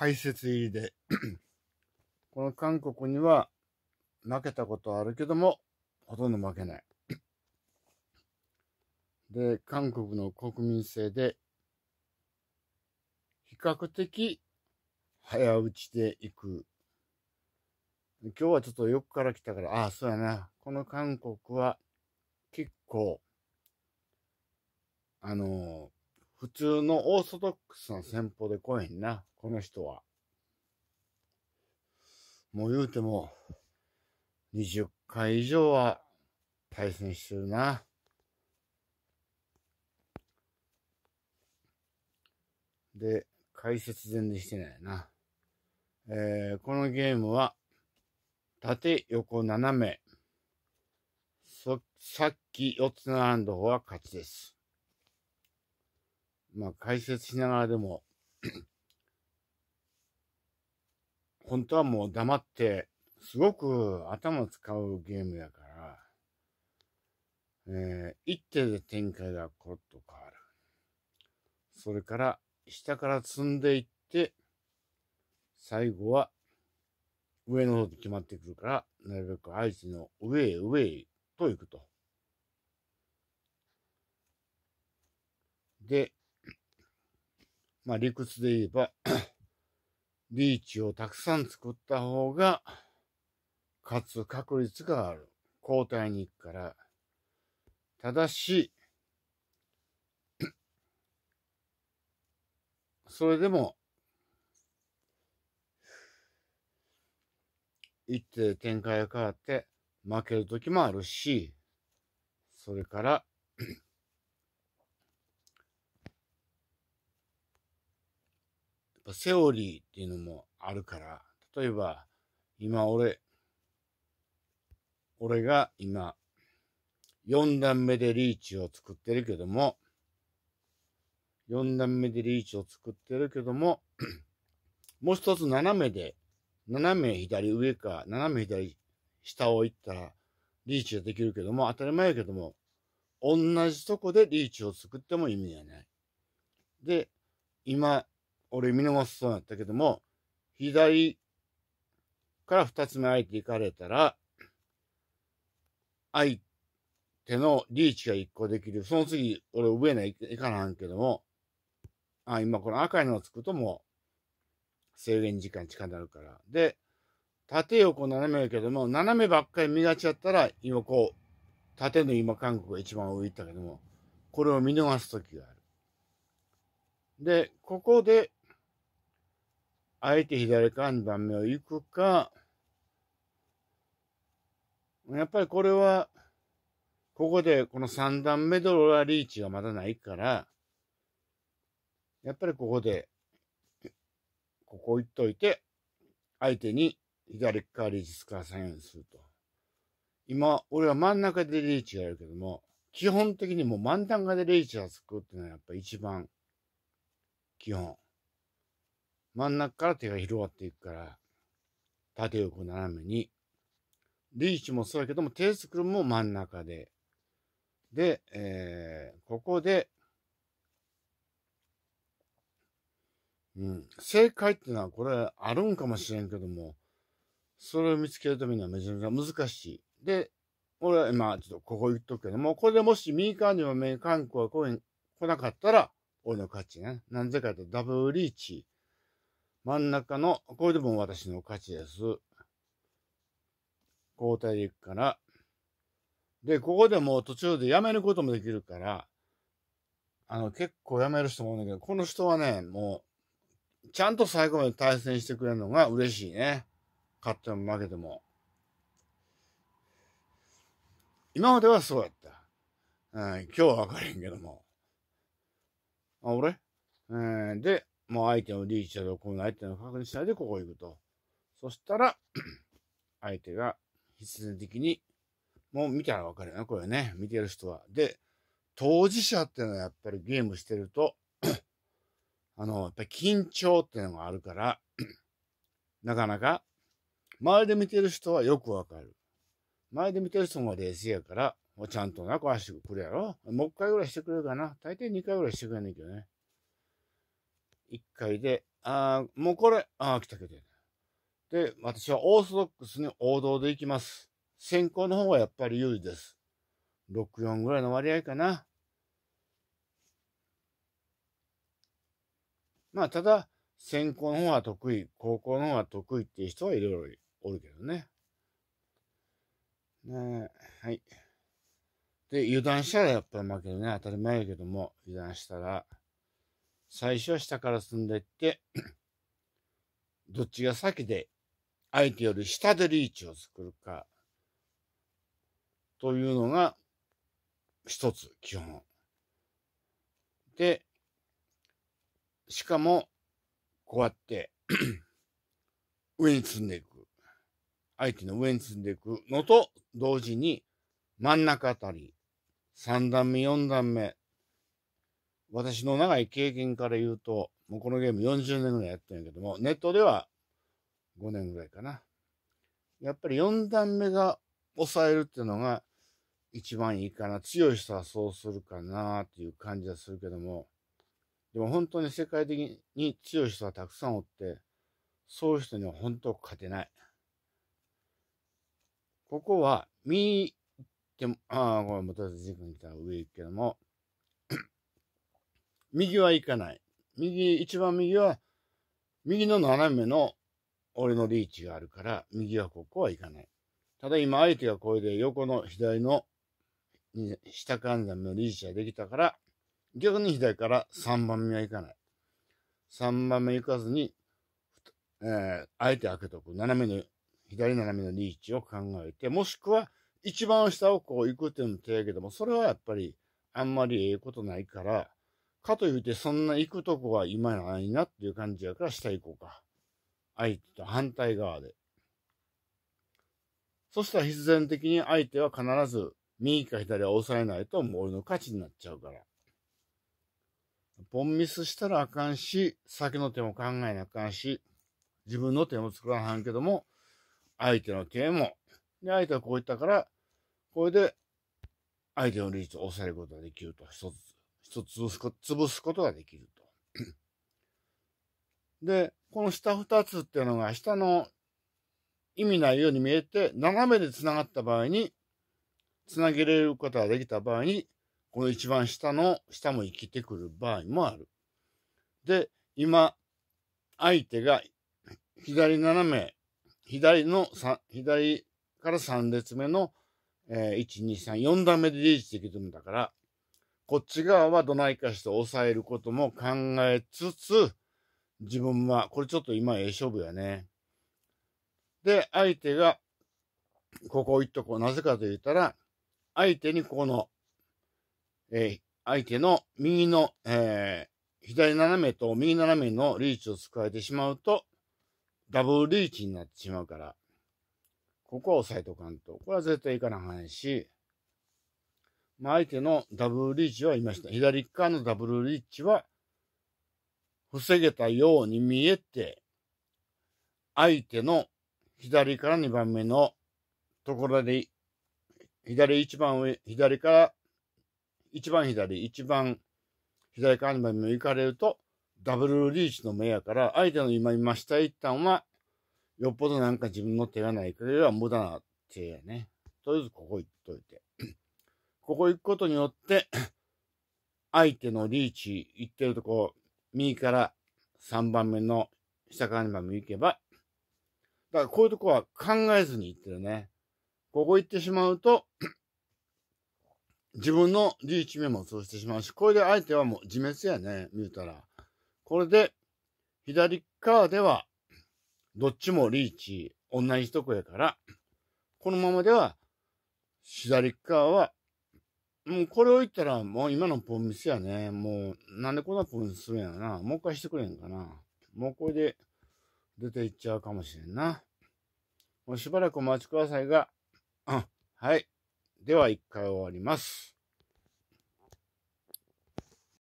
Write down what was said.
解説入りで この韓国には負けたことはあるけども、ほとんど負けない。で、韓国の国民性で、比較的早打ちで行く。今日はちょっと横から来たから、ああ、そうやな。この韓国は結構、あの普通のオーソドックスな戦法で来へんな、この人は。もう言うても、20回以上は対戦してるな。で、解説全然してないな。えー、このゲームは、縦、横、斜め、さっき4つ並んだ方は勝ちです。まあ、解説しながらでも 本当はもう黙って、すごく頭使うゲームやから、えー、一手で展開がコロッと変わる。それから、下から積んでいって、最後は上の方で決まってくるから、なるべく相手の上へ上へと行くと。で、まあ理屈で言えば リーチをたくさん作った方が、勝つ確率がある。交代に行くから。ただし、それでも、一手展開が変わって負ける時もあるし、それからセオリーっていうのもあるから、例えば、今俺、俺が今、4段目でリーチを作ってるけども、4段目でリーチを作ってるけども、もう一つ斜めで、斜め左上か、斜め左下を行ったら、リーチができるけども、当たり前やけども、同じとこでリーチを作っても意味がない。で、今、俺見逃しそうだったけども、左から二つ目相手行かれたら、相手のリーチが一個できる。その次、俺上に行かなんけども、あ、今この赤いのをつくともう制限時間近くなるから。で、縦横斜めやけども、斜めばっかり見がちやったら、今こう、縦の今韓国が一番上行ったけども、これを見逃す時がある。で、ここで、あえて左から2番目を行くか、やっぱりこれは、ここでこの3段目ドローラリーチがまだないから、やっぱりここで、ここ行っといて、相手に左側リーチスカー3にすると。今、俺は真ん中でリーチがあるけども、基本的にもう真ん中でリーチがつくっていうのはやっぱ一番基本。真ん中から手が広がっていくから、縦横斜めに。リーチもそうやけども、手作るも真ん中で。で、えー、ここで、うん、正解っていうのはこれあるんかもしれんけども、それを見つけるためにはめちゃめちゃ難しい。で、俺は今ちょっとここ言っとくけども、これでもし右側にもメイン韓国がこう来なかったら、俺の勝ちね。なぜかとダブルリーチ。真ん中の、これでも私の勝ちです。交代でいくから。で、ここでもう途中でやめることもできるから、あの、結構やめる人も多いんだけど、この人はね、もう、ちゃんと最後まで対戦してくれるのが嬉しいね。勝っても負けても。今まではそうやった。うん、今日はわかれんけども。あ、俺？えー、で、もう相手のリーチャーこの相手の確認しないでここ行くと。そしたら、相手が必然的に、もう見たらわかるよね、これね。見てる人は。で、当事者っていうのはやっぱりゲームしてると あの、やっぱり緊張っていうのがあるから なかなか、周りで見てる人はよくわかる。周りで見てる人も冷静やから、もうちゃんとな、こう足くるやろ。もう一回ぐらいしてくれるかな。大抵二回ぐらいしてくれんねんけどね。1回で、ああ、もうこれ、ああ、来た来た。で、私はオーソドックスに王道でいきます。先行の方がやっぱり有利です。6、4ぐらいの割合かな。まあ、ただ、先行の方が得意、高校の方が得意っていう人はいろいろおるけどね。ねえはい。で、油断したらやっぱり負けるね。当たり前やけども、油断したら、最初は下から進んでいって、どっちが先で相手より下でリーチを作るか、というのが一つ基本。で、しかも、こうやって 上に積んでいく。相手の上に積んでいくのと同時に真ん中あたり、3段目、4段目。私の長い経験から言うと、もうこのゲーム40年ぐらいやってるんやけども、ネットでは5年ぐらいかな。やっぱり4段目が抑えるっていうのが一番いいかな。強い人はそうするかなっていう感じはするけども、でも本当に世界的に強い人はたくさんおって、そういう人には本当勝てない。ここは、右っても、ああ、これもとりあえず時間来たら上行くけども、右は行かない。右、一番右は、右の斜めの俺のリーチがあるから、右はここは行かない。ただ今相手がこれで横の左の下関段のリーチができたから、逆に左から3番目は行かない。3番目行かずに、えー、あえて開けとく。斜めの、左斜めのリーチを考えて、もしくは一番下をこう行くっていうのも手やけども、それはやっぱりあんまりええことないから、かといってそんな行くとこは今ないなっていう感じやから下行こうか。相手と反対側で。そしたら必然的に相手は必ず右か左は押さえないともう俺の勝ちになっちゃうから。ポンミスしたらあかんし、先の手も考えなあかんし、自分の手も作らはんけども、相手の手も、で、相手はこう言ったから、これで相手のリーチを抑えることができると。一つ潰す潰すことができると。で、この下二つっていうのが下の意味ないように見えて、斜めで繋がった場合に、繋げれることができた場合に、この一番下の下も生きてくる場合もある。で、今、相手が左斜め、左の左から3列目の、えー、1、2、3、4段目でリーチできるんだから、こっち側はどないかして抑えることも考えつつ、自分は、これちょっと今ええ勝負やね。で、相手が、ここ行っとこう。なぜかと言ったら、相手にこの、えー、相手の右の、えー、左斜めと右斜めのリーチを使えてしまうと、ダブルリーチになってしまうから、ここは押さえとかんと。これは絶対いかなはんし、まあ、相手のダブルリーチは言いました。左側のダブルリーチは、防げたように見えて、相手の左から2番目のところで、左一番上、左から一番左、一番左から2番目行かれると、ダブルリーチの目やから、相手の今今下行ったんは、よっぽどなんか自分の手がない限りは無駄な手やね。とりあえずここ行っといて。ここ行くことによって、相手のリーチ行ってるとこ、右から3番目の下から2番目行けば、だからこういうとこは考えずに行ってるね。ここ行ってしまうと、自分のリーチメモを通してしまうし、これで相手はもう自滅やね、見うたら。これで、左側では、どっちもリーチ、同じとこやから、このままでは、左側はもうこれを言ったら、もう今のポンミスやね。もう、なんでこんなポンミスするんやろな。もう一回してくれんかな。もうこれで出ていっちゃうかもしれんな。もうしばらくお待ちくださいが、うん、はい。では一回終わります。